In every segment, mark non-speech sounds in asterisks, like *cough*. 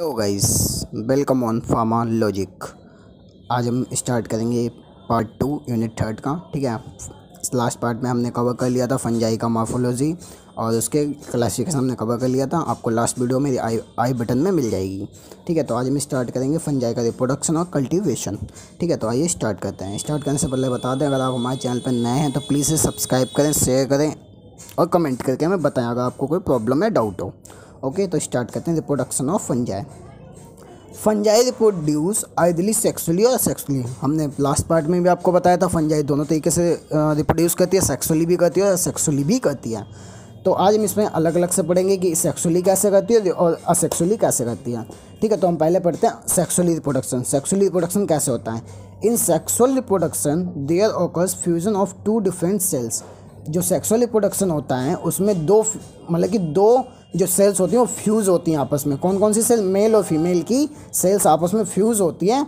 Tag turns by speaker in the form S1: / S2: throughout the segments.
S1: Hello guys welcome on pharma logic आज हम start करेंगे पार्ट टू यूनिट थर्ड का, ठीक है? लास्ट पार्ट में हमने कवर कर लिया था फंजाई का मार्फोलॉजी और उसके क्लासिफिकेशन हमने कवर कर लिया था। आपको लास्ट वीडियो मेरी आई आई बटन में मिल जाएगी। ठीक है तो आज हम स्टार्ट करेंगे फंजाई का रिप्रोडक्शन और कल्टीवेशन ठीक है तो आइए स्टार्ट करते हैं। स्टार्ट करने से पहले बता दें, अगर आप हमारे चैनल पर नए हैं तो प्लीज़ सब्सक्राइब करें शेयर करें और कमेंट करके हमें बताएँ, अगर आपको कोई प्रॉब्लम या डाउट हो। ओके तो स्टार्ट करते हैं. Reproduction of fungi fungi reproduce ideally sexually और सेक्सुअली हमने लास्ट पार्ट में भी आपको बताया था फंजाई दोनों तरीके से रिप्रोड्यूस करती है सेक्सुअली भी करती है और सेक्सुअली भी करती है. तो आज हम इसमें अलग अलग से पढ़ेंगे कि सेक्सुअली कैसे करती है और असेक्सुअली कैसे करती है. ठीक है तो हम पहले पढ़ते हैं सेक्सुअली रिप्रोडक्शन सेक्सुअली रिप्रोडक्शन कैसे होता है? In sexual reproduction there occurs fusion of two different cells जो सेक्सुअल रिप्रोडक्शन होता है, उसमें दो मतलब कि दो जो सेल्स होती हैं, वो फ्यूज़ होती हैं आपस में। कौन कौन सी सेल मेल और फीमेल की सेल्स आपस में फ्यूज़ होती हैं।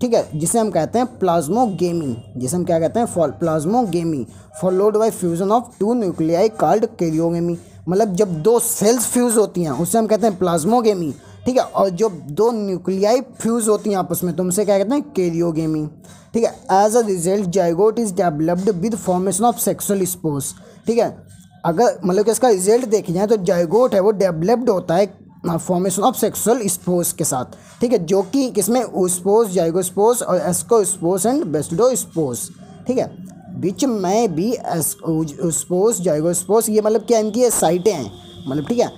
S1: ठीक है, जिसे हम कहते हैं प्लाज्मोगेमी जिसे हम क्या कहते हैं? Plasmogamy followed by fusion of two nuclei called karyogamy मतलब जब दो सेल्स फ्यूज़ होती हैं, उसे हम कहते हैं प्लाज्मोगेमी ठीक है, और जब दो न्यूक्लियाई फ्यूज़ होती हैं आपस में तो उनसे क्या कहते हैं? कैरियोगेमी ठीक है as a result zygote is developed with formation of sexual spores ठीक है अगर मतलब कि इसका रिज़ल्ट देखी जाए तो जाइगोट है, वो डेवलप्ड होता है फॉर्मेशन ऑफ़ सेक्सुअल स्पोर्स के साथ, ठीक है? जो कि किसमें? स्पोर्स जाइगो स्पोर्स और ascospores and basidiospores ठीक है? बीच में भी स्पोर्स जाइगो स्पोर्स ये मतलब क्या इनकी साइटें हैं? मतलब ठीक है?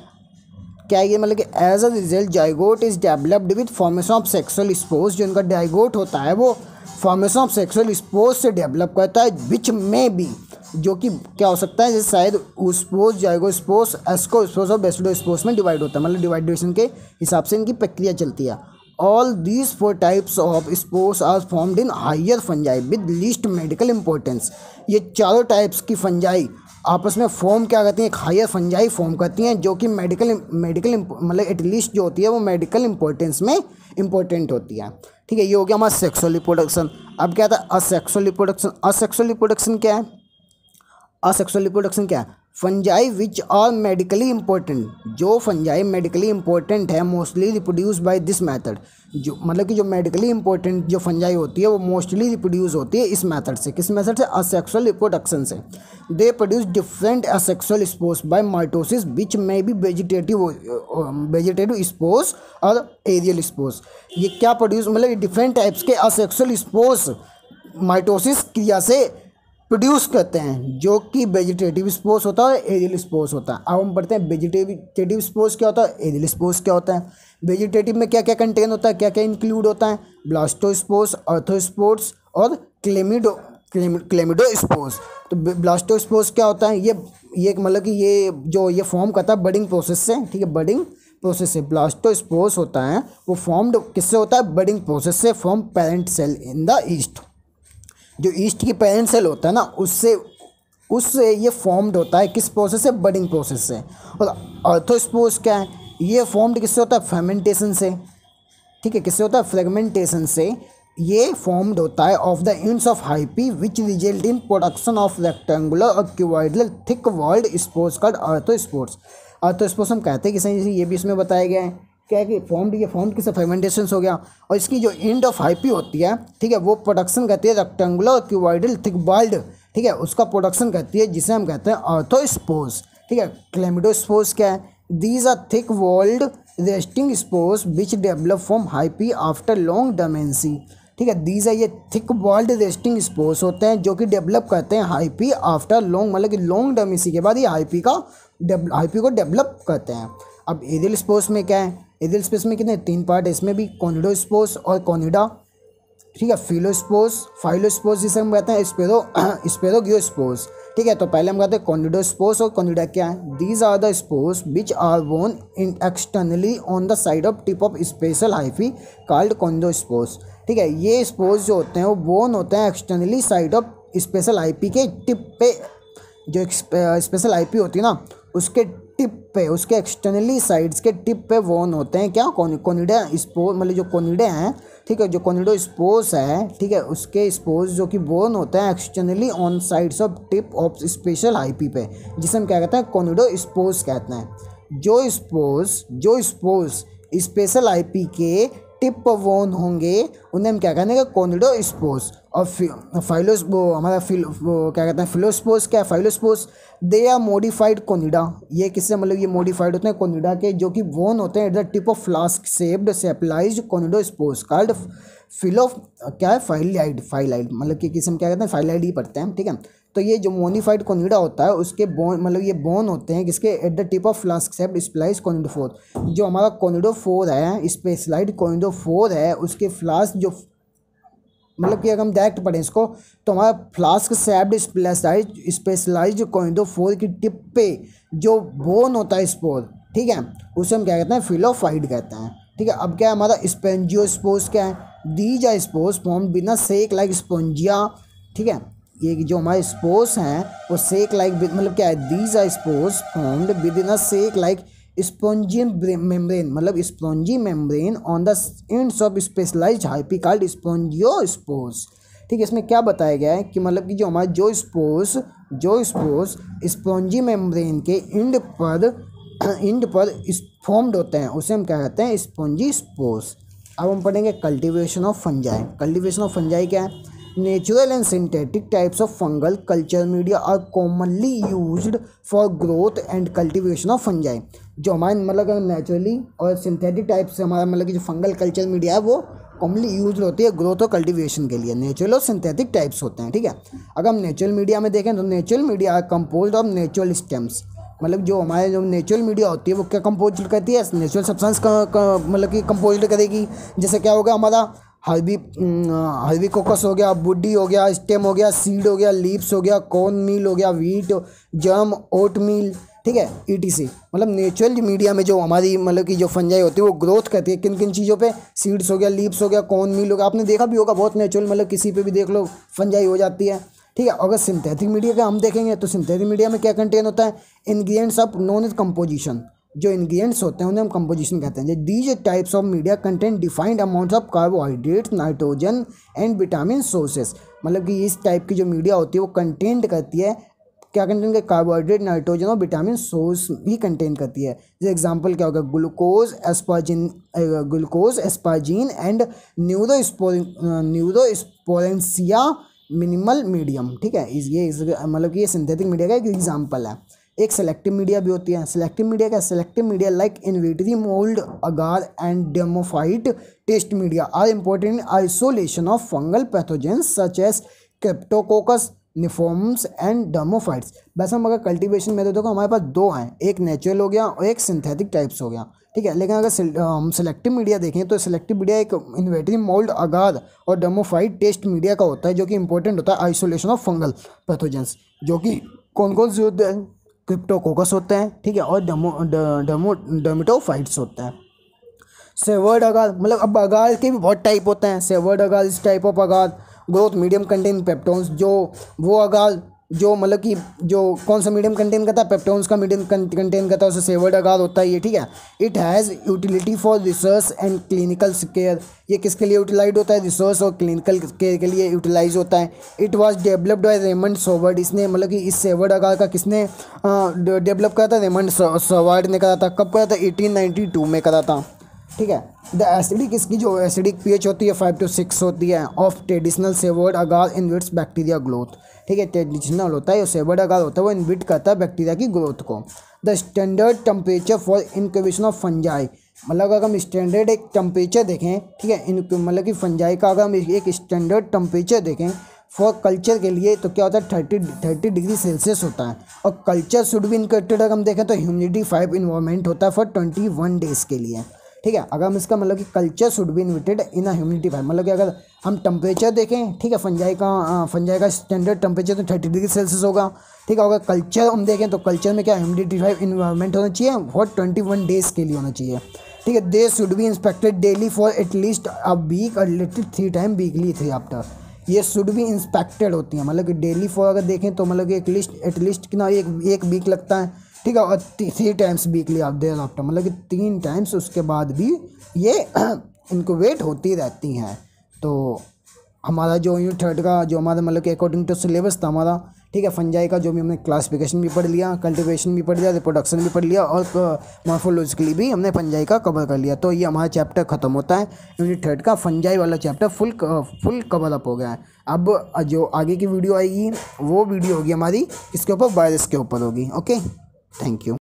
S1: क्या ये मतलब कि as a result zygote is developed with formation of sexual spores जो इनका डाइगोट होता है, वो फॉर्मेशन ऑफ़ सेक्सुअल स्पोर्स से डेवलप करता है विच में भी। जो कि क्या हो सकता है, जैसे शायद स्पोर्स एस्को स्पोर्स और बेस्टो स्पोर्स में डिवाइड होता है। मतलब डिवाइड डिवाइडेशन के हिसाब से इनकी प्रक्रिया चलती है। All these four types of spores are formed in higher fungi with least medical importance ये चारों टाइप्स की फंजाई आपस में फॉर्म क्या करती हैं? एक हायर फंजाई फॉर्म करती हैं, जो कि मेडिकल मेडिकल मतलब एटलीस्ट जो होती है, वो मेडिकल इंपॉर्टेंस में इंपॉर्टेंट होती है। ठीक है, ये हो गया हमारा सेक्सुअल रिप्रोडक्शन अब क्या था? असेक्सुअल रिप्रोडक्शन असेक्सुअल रिप्रोडक्शन क्या है? असेक्सुअल रिप्रोडक्शन क्या fungi which are medically important जो फंजाई मेडिकली इंपॉर्टेंट है mostly reproduce by this method जो मतलब कि जो मेडिकली इंपॉर्टेंट जो फंजाई होती है, वो मोस्टली रिप्रोड्यूस होती है इस मेथड से। किस मेथड से? असेक्सुअल रिप्रोडक्शन से। They produce different asexual spores by mitosis which may be vegetative vegetative spores और एरियल स्पोर्स ये क्या प्रोड्यूस मतलब डिफरेंट टाइप्स के असेक्सुअल स्पोर्स माइटोसिस क्रिया से प्रोड्यूस करते हैं, जो कि वेजिटेटिव स्पोर्स होता है एरियल स्पोर्स होता है। अब हम पढ़ते हैं वेजिटेटिव स्पोर्स क्या होता है? एरियल स्पोर्स क्या होता है? वेजिटेटिव में क्या क्या कंटेन होता है? क्या क्या इंक्लूड होता है? ब्लास्टो ब्लास्टोस्पोर्स अर्थोस्पोर्स और क्लेमिडो क्लेमिडो स्पोर्स तो ब्लास्टोस्पोर्स क्या होता है? ये ये मतलब कि ये जो ये फॉर्म करता है बडिंग प्रोसेस से, ठीक है? बडिंग प्रोसेस से। ब्लास्टोस्पोर्स होता है, वो फॉर्म्ड किससे होता है? बडिंग प्रोसेस से form parent cell in the yeast जो ईस्ट की पेरेंट सेल होता है ना, उससे उससे ये फॉर्म्ड होता है, किस प्रोसेस से? बडिंग प्रोसेस से। और अर्थोस्पोर्स क्या है? ये फॉर्म्ड किससे होता है? फेमेंटेशन से। ठीक है, किससे होता है? फ्रेगमेंटेशन से। ये फॉर्म्ड होता है of the ends of hyphae which result in production of rectangular और cuboidal thick walled spores called arthrospores arthrospores हम कहते हैं कि ये भी इसमें बताया गया है। क्या है कि फॉर्म ये फॉर्म किसे फर्मेंटेशन हो गया? और इसकी जो इंड ऑफ़ हाइपी होती है, ठीक है, वो प्रोडक्शन कहती है रेक्टेंगुलर क्यूवाइडल थिक बाल्ड ठीक है, उसका प्रोडक्शन कहती है, जिसे हम कहते हैं आर्थोस्पोर्स ठीक है क्लेमिडोस्पोर्स क्या है? These are thick walled resting spores which develop from hyphae after long dormancy ठीक है दीज आर ये थिक वॉल्ड रेस्टिंग स्पोर्स होते हैं, जो कि डेवलप करते हैं हाइपी आफ्टर लॉन्ग मतलब कि लॉन्ग डमेंसी के बाद ये हाइपी का हाइपी को डेवलप करते हैं। अब एरियल स्पोर्स में क्या है? एरियल स्पेस में कितने? तीन पार्ट है। इसमें भी कॉनिडो स्पोर्स और कॉनिडा ठीक है? फिलो स्पोर्स फाइलो स्पोर्स जिसे हम कहते हैं स्पेरो स्पेरो स्पोर्स ठीक है? तो पहले हम कहते हैं कॉनिडो स्पोर्स और कॉनिडा क्या है? These are the spores which are borne in externally on the side of tip of special hyphae conidiospores ठीक है? ये स्पोर्स जो होते हैं, वो बोन होते हैं externally side of special hyphae के टिप पे। जो स्पेशल आईपी होती है ना, उसके टिप पे, उसके एक्सटर्नली साइड्स के टिप पे वोन होते हैं। क्या? कोनिडा स्पोर मतलब जो कोनिडे हैं, ठीक है, जो कोनिडो स्पोर्स है, ठीक है, उसके स्पोर्स जो कि बोन होते हैं externally on sides of tip of special hyphae पे, जिसे हम क्या कहते हैं? कोनिडो स्पोर्स कहते हैं। जो स्पोर्स जो स्पोर्स स्पेशल आईपी के टिप वोन होंगे, उन्हें हम क्या कहते हैं कॉनिडो स्पोस। और फाइलोस वो हमारा फिल वो क्या कहते हैं फिलोस्पोस क्या है? फाइलोस्पोस दे आर मोडिफाइड कोनिडा ये किससे मतलब ये मोडिफाइड होते हैं? कोनिडा के, जो कि वोन होते हैं at the tip of flask shaped specialized conidiophores called phialo क्या है? फाइलाइड फाइलाइड मतलब कि किस्म क्या कहते हैं? फाइलाइड ही पढ़ते हैं, ठीक है? तो ये जो मोनिफाइड कोनिडा होता है, उसके बोन मतलब ये बोन होते हैं, किसके? At the tip of flask shaped specialized conidiophore जो हमारा कोनिडो फोर है स्पेसलाइड कोनिडो फोर है, उसके फ्लास्क जो मतलब कि अगर हम डायरेक्ट पढ़ें इसको तो हमारा flask shaped specialized specialized conidiophore की टिप पे जो बोन होता है स्पोर ठीक है? उसे हम क्या कहते हैं? फिलोफाइड कहते हैं, ठीक है? अब क्या है हमारा स्पेंजियो स्पोर्स क्या है? दीज आर स्पोर्स फॉर्म बिना सेक लाइक स्पोंजिया ठीक है? ये जो हमारे स्पोर्स हैं, वो सेक लाइक मतलब क्या है? These are spores formed within a sac like sporangium membrane मतलब spongy membrane on the ends of specialized hyphae called sporangiospores ठीक है, इसमें क्या बताया गया है कि मतलब कि जो हमारे जो स्पोर्स जो स्पोर्स स्पॉन्जी मेम्ब्रेन के इंड पर इंड पर फॉर्म्ड होते हैं, उसे हम क्या कहते हैं स्पॉन्जी स्पोर्स अब हम पढ़ेंगे cultivation of fungi cultivation of fungi क्या है? Natural and synthetic types of fungal culture media are commonly used for growth and cultivation of fungi जो हमारे मतलब नेचुरली और सिंथेटिक टाइप से हमारा मतलब कि जो फंगल कल्चर मीडिया है, वो कॉमनली यूज़ होती है ग्रोथ और कल्टीवेशन के लिए। नेचुरल और सिंथेटिक टाइप्स होते हैं, ठीक है? अगर हम नेचुरल मीडिया में देखें तो natural media composed of natural stems मतलब जो हमारे जो नेचुरल मीडिया होती है, वो क्या कंपोज करती है? नेचुरल सब्सटेंस मतलब कि कंपोज करेगी। जैसे क्या होगा हमारा? हल्बी हल्बी कोकस हो गया बुड्डी हो गया स्टेम हो गया सीड हो गया लीव्स हो गया कॉर्न मील हो गया वीट जर्म ओट मील ठीक है? ई टी सी मतलब नेचुरल मीडिया में जो हमारी मतलब की जो फंजाई होती है, वो ग्रोथ करती है। किन किन चीज़ों पे? सीड्स हो गया लीव्स हो गया कौन मील हो गया। आपने देखा भी होगा, बहुत नेचुरल मतलब किसी पे भी देख लो फंजाई हो जाती है। ठीक है? अगर सिंथेटिक मीडिया का हम देखेंगे तो सिंथेटिक मीडिया में क्या कंटेन होता है? Ingredients of known is composition जो इंग्रीडियंट्स होते हैं, उन्हें हम कंपोजिशन कहते हैं। These types of media contain defined amount of carbohydrates nitrogen and vitamin sources मतलब कि इस टाइप की जो मीडिया होती है, वो कंटेंट करती है क्या कंटेन करती है कार्बोहाइड्रेट नाइट्रोजन और विटामिन सोर्स भी कंटेन करती है। जैसे एग्जांपल क्या होगा glucose asparagine glucose asparagine and neurospora neurosporensia minimal medium ठीक है? इस, ये मतलब कि ये सिंथेटिक मीडिया का एक एग्ज़ाम्पल है। एक सेलेक्टिव मीडिया भी होती है। सेलेक्टिव मीडिया क्या selective media like inhibitory mould agar and dermatophyte test media are important isolation of fungal pathogens such as cryptococcus neoformans and dermatophytes वैसे हम अगर कल्टीवेशन में देखो, हमारे पास दो हैं। एक नेचुरल हो गया और एक सिंथेटिक टाइप्स हो गया। ठीक है? लेकिन अगर हम सेलेक्टिव मीडिया देखें तो सेलेक्टिव मीडिया एक इन्वेटरी मोल्ड अगार और डमोफाइट टेस्ट मीडिया का होता है, जो कि इंपॉर्टेंट होता है आइसोलेशन ऑफ़ फंगल पैथोजेंस जो कि कौन कौन से होते हैं? क्रिप्टोकोकस होते हैं, ठीक है? और डमो डमो डोमिटोफाइट्स होते हैं। सेवर्ड अगार मतलब अब अगार के भी बहुत टाइप होते हैं। सेवर्ड अगार इस type of agar growth medium contain peptones जो, वो अगार जो मतलब कि, जो कौन सा मीडियम कंटेन करता है? पेप्टोन्स का मीडियम कंटेन करता है, उसे सेवर्ड अगार होता है, ये ठीक है। It has utility for research and clinical care ये किसके लिए यूटिलाइज होता है? रिसर्च और क्लिनिकल केयर के लिए यूटिलाइज होता है। It was developed by Raymond Sabouraud इसने मतलब कि इस सेवर्ड अगार का किसने डेवलप करा था? रेमंड सोवर्ड ने करा था। कब करा था? एटीन में करा था। ठीक है? द एसिडिक इसकी जो एसिडिक पीएच होती है फाइव टू सिक्स होती है of traditional Sabouraud agar inhibits bacteria growth ठीक है? ट्रेडिशनल होता है जो सेवर्ड अगार होता है, वो इनविट करता है बैक्टीरिया की ग्रोथ को. The standard temperature for incubation of fungi मतलब अगर हम स्टैंडर्ड एक टेम्परेचर देखें, ठीक है? इन मतलब कि फंजाई का अगर हम एक स्टैंडर्ड टेम्परेचर देखें फॉर कल्चर के लिए तो क्या होता है? थर्टी थर्टी डिग्री सेल्सियस होता है. और कल्चर शुड भी इनकटेड अगर हम देखें तो ह्यूमिडिटी फाइव इन्वायरमेंट होता है फॉर ट्वेंटी वन डेज़ के लिए. ठीक है? अगर हम इसका मतलब कि culture should be incubated in humidity five मतलब कि अगर हम टेम्परेचर देखें, ठीक है फंजाई का फंजाई का स्टैंडर्ड टेम्परेचर तो थर्टी डिग्री सेल्सियस होगा, ठीक है, अगर कल्चर हम देखें तो कल्चर में क्या ह्यूमिडिटी फाइव इन्वायरमेंट होना चाहिए फॉर ट्वेंटी वन डेज़ के लिए होना चाहिए, ठीक है? They should be inspected daily for at least a week और three time weekly three after ये शुड भी इंस्पेक्टेड होती हैं। मतलब कि डेली फॉर अगर देखें तो मतलब कि एक लिस्ट एटलीस्ट कितना, एक एक वीक लगता है। ठीक है, और थ्री टाइम्स वीकली आप देर आफ्टर मतलब कि तीन टाइम्स उसके बाद भी ये *clears throat* इनको वेट होती रहती हैं। तो हमारा जो यूनिट थर्ड का, जो हमारा मतलब कि अकॉर्डिंग टू सिलेबस था हमारा, ठीक है फंजाई का जो भी हमने क्लासिफिकेशन भी पढ़ लिया कल्टिवेशन भी पढ़ लिया रिप्रोडक्शन भी पढ़ लिया, और मॉर्फोलॉजिकली भी हमने फंजाई का कवर कर लिया। तो ये हमारा चैप्टर ख़त्म होता है यूनिट थर्ड का फंजाई वाला chapter full full cover up हो गया है। अब जो आगे की वीडियो आएगी, वो वीडियो होगी हमारी, इसके ऊपर वायरस के ऊपर होगी ओके थैंक यू